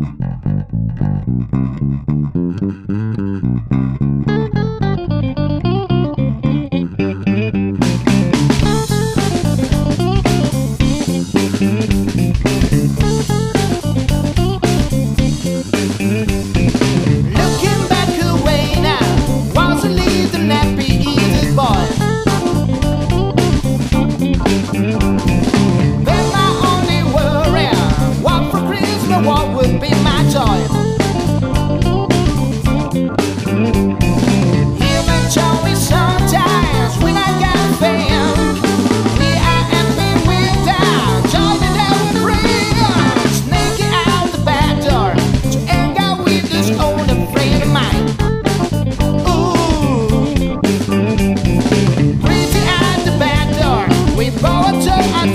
Thank you.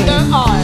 under oil.